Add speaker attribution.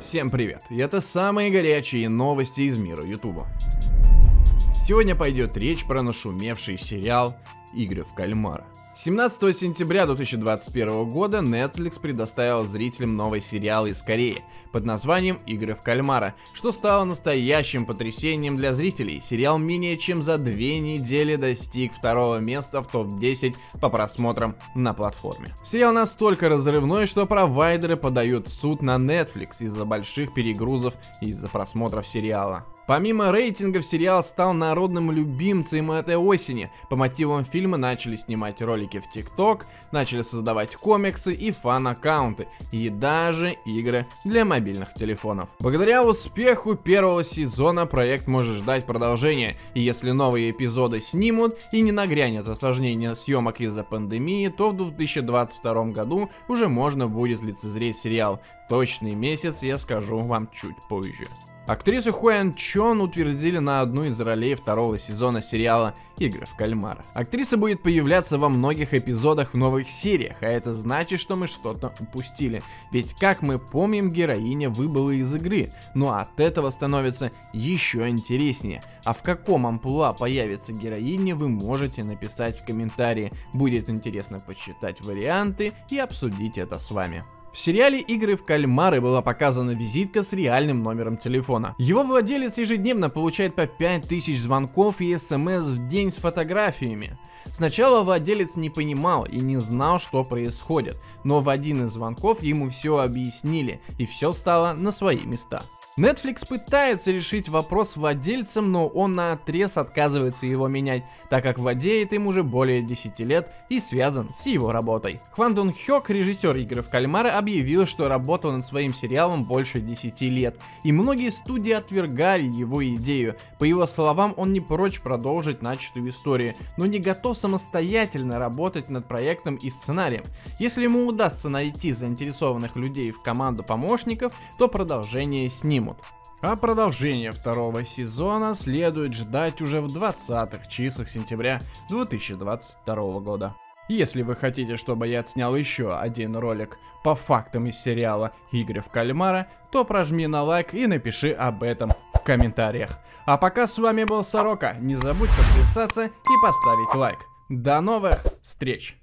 Speaker 1: Всем привет, и это самые горячие новости из мира Ютуба. Сегодня пойдет речь про нашумевший сериал «Игры в кальмара». 17 сентября 2021 года Netflix предоставил зрителям новый сериал из Кореи под названием «Игры в кальмара», что стало настоящим потрясением для зрителей. Сериал менее чем за две недели достиг второго места в топ-10 по просмотрам на платформе. Сериал настолько разрывной, что провайдеры подают в суд на Netflix из-за больших перегрузов из-за просмотров сериала. Помимо рейтингов, сериал стал народным любимцем этой осени. По мотивам фильма начали снимать ролики в ТикТок, начали создавать комиксы и фан-аккаунты, и даже игры для мобильных телефонов. Благодаря успеху первого сезона проект может ждать продолжения, и если новые эпизоды снимут и не нагрянет осложнение съемок из-за пандемии, то в 2022 году уже можно будет лицезреть сериал. Точный месяц я скажу вам чуть позже. Актрису Хуэн Чон утвердили на одну из ролей второго сезона сериала «Игры в кальмара». Актриса будет появляться во многих эпизодах в новых сериях, а это значит, что мы что-то упустили. Ведь, как мы помним, героиня выбыла из игры, но от этого становится еще интереснее. А в каком амплуа появится героиня, вы можете написать в комментарии. Будет интересно почитать варианты и обсудить это с вами. В сериале «Игры в кальмары» была показана визитка с реальным номером телефона. Его владелец ежедневно получает по 5000 звонков и смс в день с фотографиями. Сначала владелец не понимал и не знал, что происходит, но в один из звонков ему все объяснили и все стало на свои места. Netflix пытается решить вопрос с владельцем, но он на отрез отказывается его менять, так как владеет им уже более 10 лет и связан с его работой. Хван Дун Хёк, режиссер игры в кальмара, объявил, что работал над своим сериалом больше 10 лет, и многие студии отвергали его идею. По его словам, он не прочь продолжить начатую историю, но не готов самостоятельно работать над проектом и сценарием. Если ему удастся найти заинтересованных людей в команду помощников, то продолжение снимут примут. А продолжение второго сезона следует ждать уже в 20-х числах сентября 2022 года. Если вы хотите, чтобы я отснял еще один ролик по фактам из сериала «Игры в кальмара», то прожми на лайк и напиши об этом в комментариях. А пока с вами был Сорока, не забудь подписаться и поставить лайк. До новых встреч!